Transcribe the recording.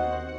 Bye.